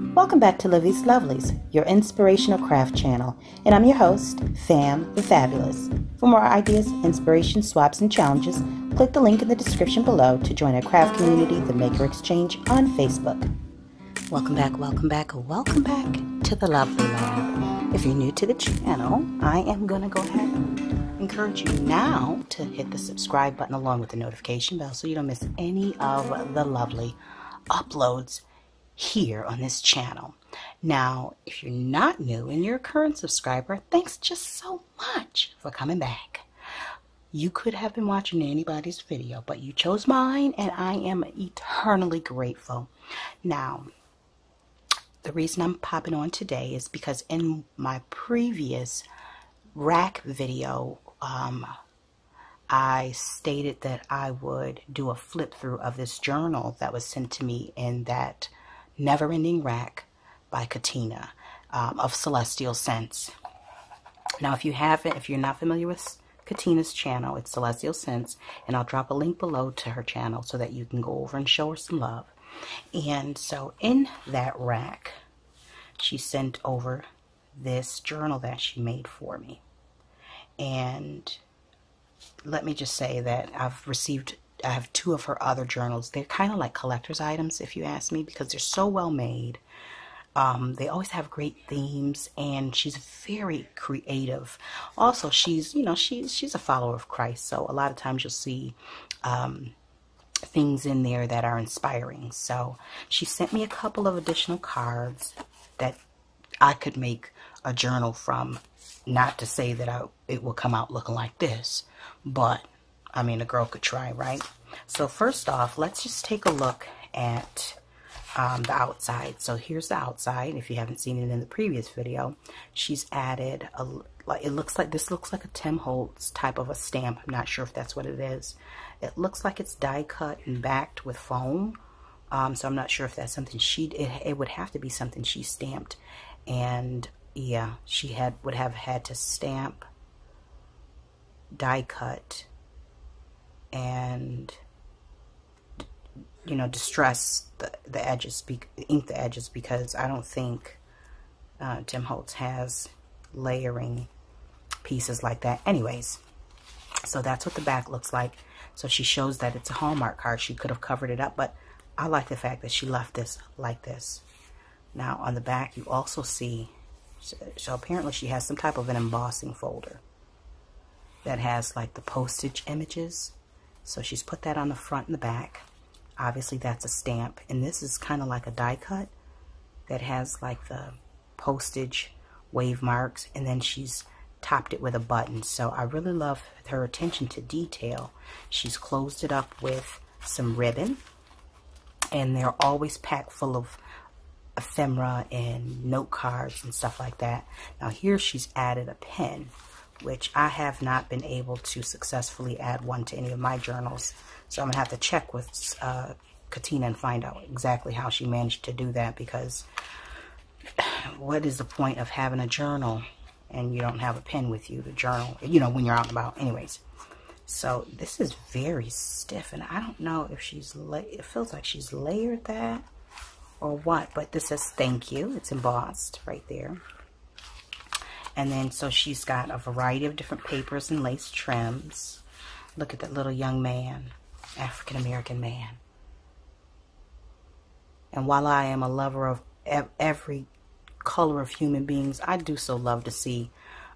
Welcome back to Livie's Lovelies, your inspirational craft channel, and I'm your host, Pham the Fabulous. For more ideas, inspiration, swaps, and challenges, click the link in the description below to join our craft community, The Maker Exchange, on Facebook. Welcome back, welcome back, welcome back to the Lovely Lab. If you're new to the channel, I am going to go ahead and encourage you now to hit the subscribe button along with the notification bell so you don't miss any of the lovely uploads here on this channel. Now, if you're not new and you're a current subscriber, thanks just so much for coming back. You could have been watching anybody's video, but you chose mine, and I am eternally grateful. Now, the reason I'm popping on today is because in my previous RAK video, um, I stated that I would do a flip through of this journal that was sent to me in that Never Ending RAK by Katinah um, of Celestial Sense. Now, if you haven't, if you're not familiar with Katinah's channel, it's Celestial Sense, and I'll drop a link below to her channel so that you can go over and show her some love. And so in that RAK, she sent over this journal that she made for me. And let me just say that I've received I have two of her other journals. They're kind of like collector's items, if you ask me, because they're so well made. Um, they always have great themes, and she's very creative. Also, she's you know she's she's a follower of Christ, so a lot of times you'll see um, things in there that are inspiring. So she sent me a couple of additional cards that I could make a journal from. Not to say that I, it will come out looking like this, but I mean, a girl could try, right? So first off, let's just take a look at um, the outside. So here's the outside. If you haven't seen it in the previous video, she's added a, like it looks like this looks like a Tim Holtz type of a stamp. I'm not sure if that's what it is. It looks like it's die cut and backed with foam. Um, so I'm not sure if that's something she it, it would have to be something she stamped and yeah she had would have had to stamp die cut and you know distress the, the edges ink the edges because I don't think uh, Tim Holtz has layering pieces like that. Anyways so that's what the back looks like. So she shows that it's a Hallmark card. She could have covered it up but I like the fact that she left this like this. Now on the back you also see so, so apparently she has some type of an embossing folder that has like the postage images so she's put that on the front and the back. Obviously that's a stamp. And this is kind of like a die cut that has like the postage wave marks. And then she's topped it with a button. So I really love her attention to detail. She's closed it up with some ribbon. And they're always packed full of ephemera and note cards and stuff like that. Now here she's added a pen which I have not been able to successfully add one to any of my journals. So I'm going to have to check with uh, Katinah and find out exactly how she managed to do that because what is the point of having a journal and you don't have a pen with you to journal, you know, when you're out and about. Anyways, so this is very stiff and I don't know if she's, it feels like she's layered that or what, but this says thank you. It's embossed right there. And then, so she's got a variety of different papers and lace trims. Look at that little young man, African-American man. And while I am a lover of every color of human beings, I do so love to see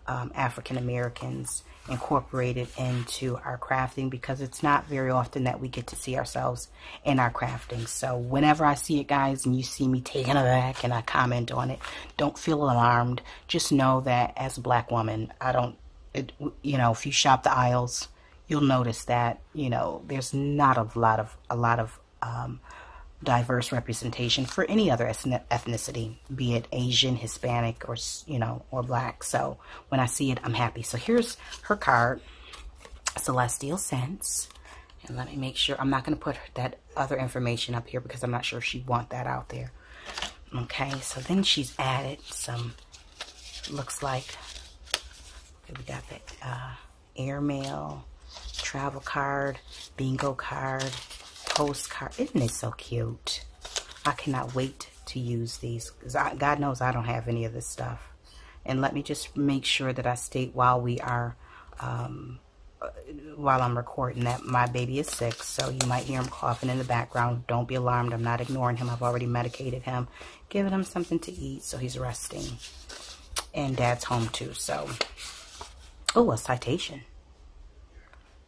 um, African Americans incorporated into our crafting because it's not very often that we get to see ourselves in our crafting. So whenever I see it, guys, and you see me taking it back and I comment on it, don't feel alarmed. Just know that as a black woman, I don't, it, you know, if you shop the aisles, you'll notice that, you know, there's not a lot of, a lot of, um, diverse representation for any other ethnicity, be it Asian, Hispanic, or, you know, or black. So when I see it, I'm happy. So here's her card, Celestial Sense. And let me make sure, I'm not going to put that other information up here because I'm not sure she'd want that out there. Okay, so then she's added some, looks like, okay, we got the uh, airmail, travel card, bingo card, postcard. Isn't it so cute? I cannot wait to use these. Because God knows I don't have any of this stuff. And let me just make sure that I state while we are, um, uh, while I'm recording that my baby is sick. So you might hear him coughing in the background. Don't be alarmed. I'm not ignoring him. I've already medicated him, giving him something to eat. So he's resting. And dad's home too. So, oh, a citation.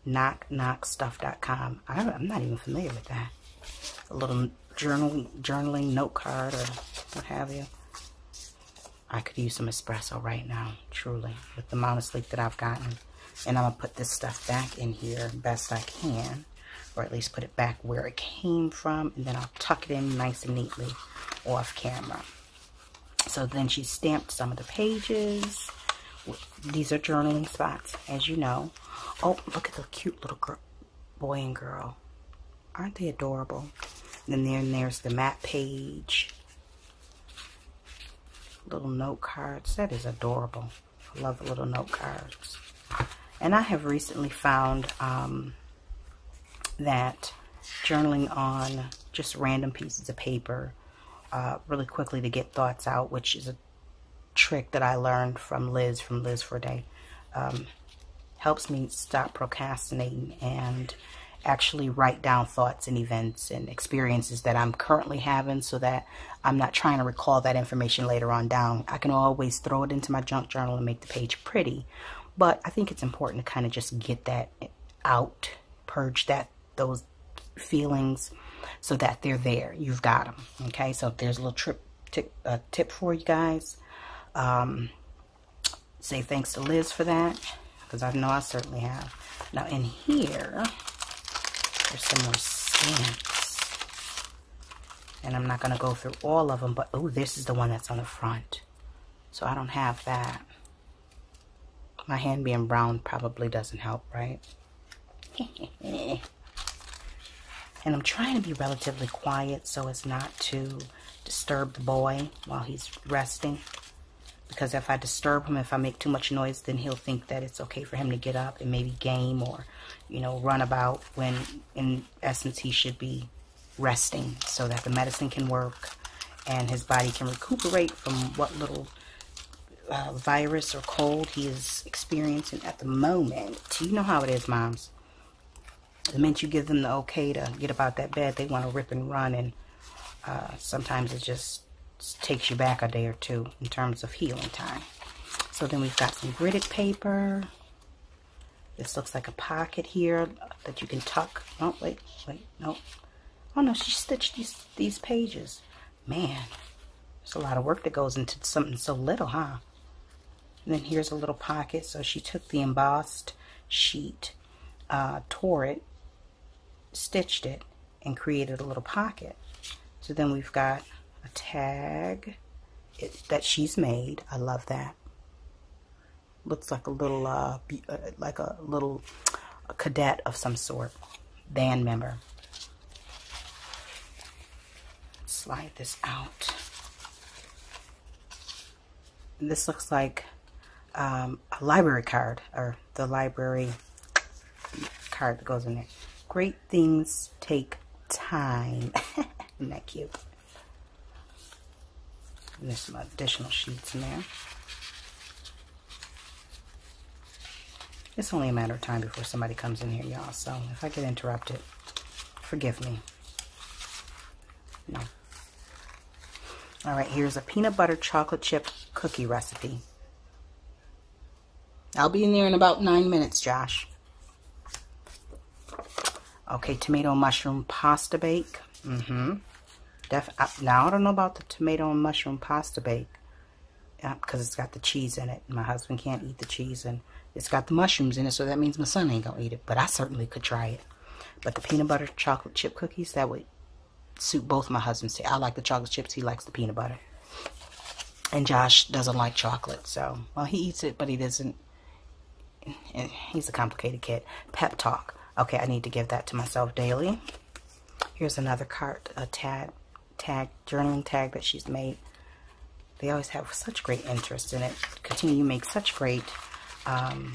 Knockknockstuff.com. I'm not even familiar with that. A little journal, journaling note card or what have you. I could use some espresso right now, truly, with the amount of sleep that I've gotten. And I'm going to put this stuff back in here best I can, or at least put it back where it came from, and then I'll tuck it in nice and neatly off camera. So then she stamped some of the pages. These are journaling spots, as you know. Oh, look at the cute little girl, boy and girl. Aren't they adorable? And then there's the map page little note cards. That is adorable. I love the little note cards. And I have recently found um, that journaling on just random pieces of paper uh, really quickly to get thoughts out, which is a trick that I learned from Liz, from Liz for a Day, um, helps me stop procrastinating and actually write down thoughts and events and experiences that I'm currently having so that I'm not trying to recall that information later on down. I can always throw it into my junk journal and make the page pretty. But I think it's important to kind of just get that out, purge that those feelings so that they're there. You've got them. Okay, so there's a little trip tip, uh, tip for you guys, um, say thanks to Liz for that because I know I certainly have. Now in here, there's some more stamps. And I'm not going to go through all of them, but oh, this is the one that's on the front. So I don't have that. My hand being brown probably doesn't help, right? and I'm trying to be relatively quiet so as not to disturb the boy while he's resting. Because if I disturb him, if I make too much noise, then he'll think that it's okay for him to get up and maybe game or, you know, run about when in essence he should be resting so that the medicine can work and his body can recuperate from what little uh, virus or cold he is experiencing at the moment. You know how it is, moms. The minute you give them the okay to get about that bed, they want to rip and run, and uh, sometimes it just takes you back a day or two in terms of healing time. So then we've got some gridded paper. This looks like a pocket here that you can tuck. Oh, wait, wait, no. Oh, no, she stitched these, these pages. Man, there's a lot of work that goes into something so little, huh? And then here's a little pocket. So she took the embossed sheet, uh, tore it, stitched it, and created a little pocket. So then we've got a tag it, that she's made. I love that. Looks like a little, uh, uh, like a little cadet of some sort, band member. Slide this out. This looks like um, a library card, or the library card that goes in there. Great things take time. Isn't that cute? There's some additional sheets in there. It's only a matter of time before somebody comes in here, y'all. So if I get interrupted, forgive me. No. All right, here's a peanut butter chocolate chip cookie recipe. I'll be in there in about nine minutes, Josh. Okay, tomato mushroom pasta bake. Mm-hmm. Def now, I don't know about the tomato and mushroom pasta bake uh, because it's got the cheese in it. My husband can't eat the cheese, and it's got the mushrooms in it, so that means my son ain't to eat it. But I certainly could try it. But the peanut butter chocolate chip cookies, that would suit both my husbands. I like the chocolate chips. He likes the peanut butter. And Josh doesn't like chocolate, so, well, he eats it, but he doesn't. Eh, he's a complicated kid. Pep Talk. Okay, I need to give that to myself daily. Here's another card, a tag tag, journaling tag that she's made. They always have such great interest in it. Continue to make such great um,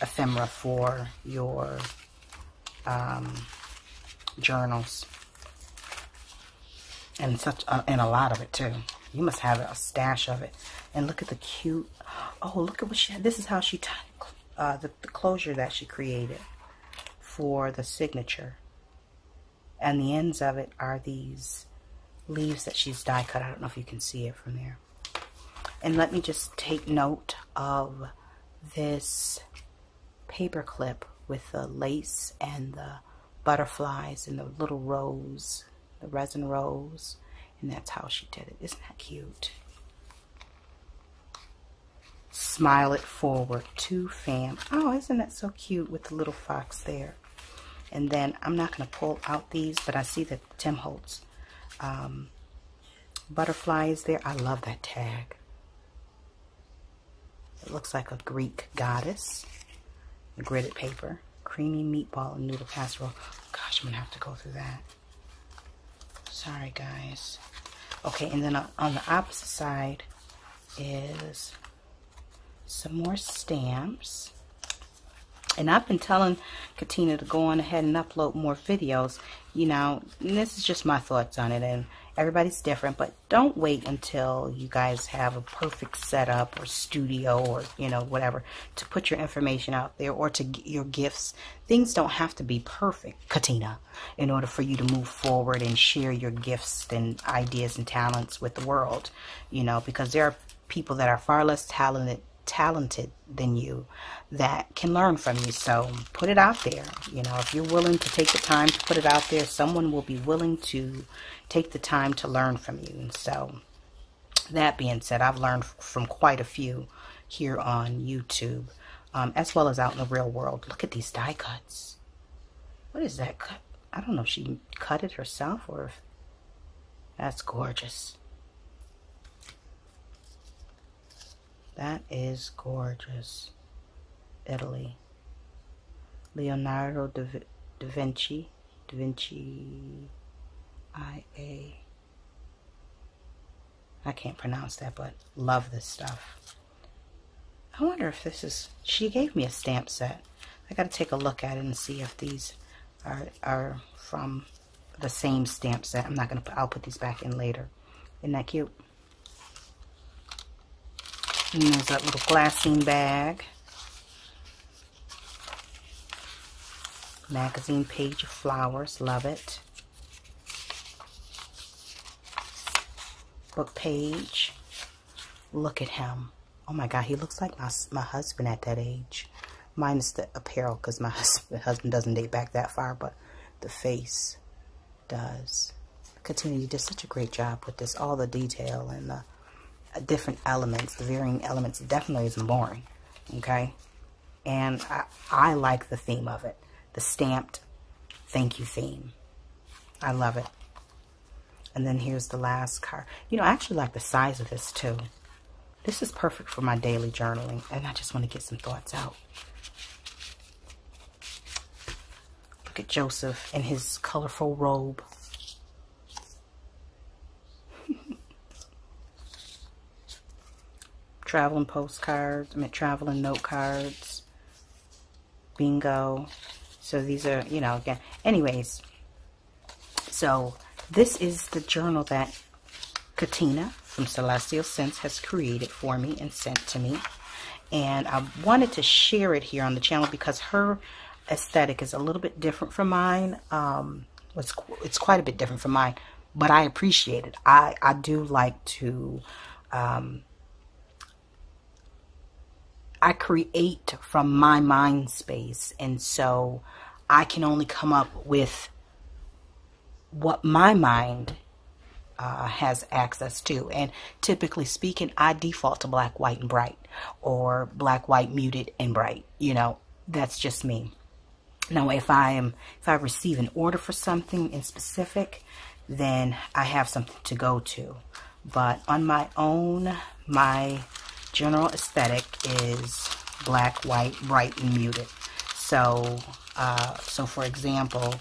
ephemera for your um, journals. And such a, and a lot of it too. You must have a stash of it. And look at the cute, oh, look at what she had. This is how she, uh, the, the closure that she created for the signature. And the ends of it are these leaves that she's die cut. I don't know if you can see it from there. And let me just take note of this paper clip with the lace and the butterflies and the little rose, the resin rose. And that's how she did it. Isn't that cute? Smile it forward to Pham. Oh, isn't that so cute with the little fox there? And then I'm not going to pull out these, but I see that Tim Holtz um, butterfly is there. I love that tag. It looks like a Greek goddess. Gridded paper. Creamy meatball and noodle casserole. Gosh, I'm going to have to go through that. Sorry, guys. Okay, and then on the opposite side is some more stamps. And I've been telling Katinah to go on ahead and upload more videos. You know, this is just my thoughts on it. And everybody's different, but don't wait until you guys have a perfect setup or studio or, you know, whatever to put your information out there or to get your gifts. Things don't have to be perfect, Katinah, in order for you to move forward and share your gifts and ideas and talents with the world, you know, because there are people that are far less talented talented than you that can learn from you. So put it out there. You know, if you're willing to take the time to put it out there, someone will be willing to take the time to learn from you. And so that being said, I've learned from quite a few here on YouTube, um, as well as out in the real world. Look at these die cuts. What is that cut? I don't know if she cut it herself or if that's gorgeous. That is gorgeous. Italy. Leonardo da, da Vinci. Da Vinci. I A. I can't pronounce that, but love this stuff. I wonder if this is. She gave me a stamp set. I got to take a look at it and see if these are are from the same stamp set. I'm not gonna. I'll put these back in later. Isn't that cute? And there's that little glassine bag. Magazine page of flowers. Love it. Book page. Look at him. Oh my God, he looks like my, my husband at that age. Minus the apparel, because my husband doesn't date back that far, but the face does. Katinah, you did such a great job with this. All the detail and the different elements, the varying elements, definitely isn't boring. Okay? And I, I like the theme of it. The stamped thank you theme. I love it. And then here's the last card. You know, I actually like the size of this too. This is perfect for my daily journaling. And I just want to get some thoughts out. Look at Joseph in his colorful robe. Traveling postcards, I mean traveling note cards, bingo. So these are, you know, again, anyways. So this is the journal that Katinah from Celestial Sense has created for me and sent to me. And I wanted to share it here on the channel because her aesthetic is a little bit different from mine. Um, it's, it's quite a bit different from mine, but I appreciate it. I, I do like to um, I create from my mind space. And so I can only come up with what my mind uh, has access to. And typically speaking, I default to black, white, and bright, or black, white, muted, and bright. You know, that's just me. Now, if I am, if I receive an order for something in specific, then I have something to go to. But on my own, my general aesthetic is black, white, bright, and muted. So, uh, so for example,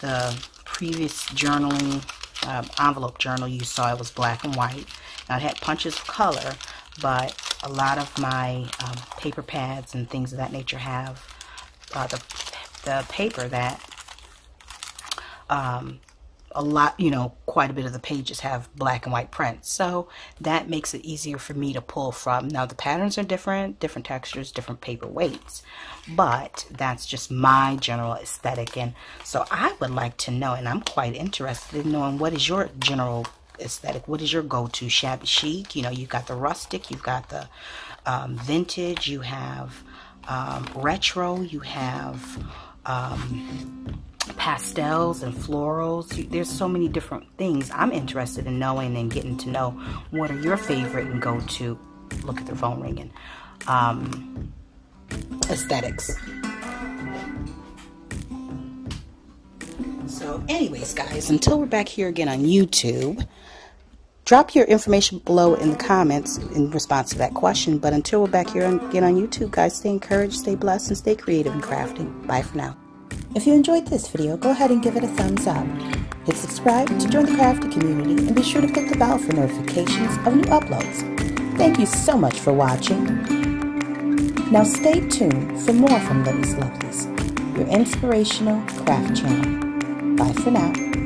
the previous journaling uh, envelope journal you saw it was black and white. Now it had punches of color, but a lot of my um, paper pads and things of that nature have uh, the the paper that um, a lot, you know, quite a bit of the pages have black and white prints. So that makes it easier for me to pull from. Now the patterns are different, different textures, different paper weights, but that's just my general aesthetic. And so I would like to know, and I'm quite interested in knowing what is your general aesthetic? What is your go-to shabby chic? You know, you've got the rustic, you've got the um, vintage, you have um, retro, you have um, pastels and florals. There's so many different things I'm interested in knowing and getting to know. What are your favorite and go to? Look at their phone ringing. Um, aesthetics. So, anyways, guys, until we're back here again on YouTube, drop your information below in the comments in response to that question. But until we're back here again on YouTube, guys, stay encouraged, stay blessed, and stay creative in crafting. Bye for now. If you enjoyed this video, go ahead and give it a thumbs up. Hit subscribe to join the crafting community and be sure to click the bell for notifications of new uploads. Thank you so much for watching. Now stay tuned for more from Livie's Lovelies, your inspirational craft channel. Bye for now.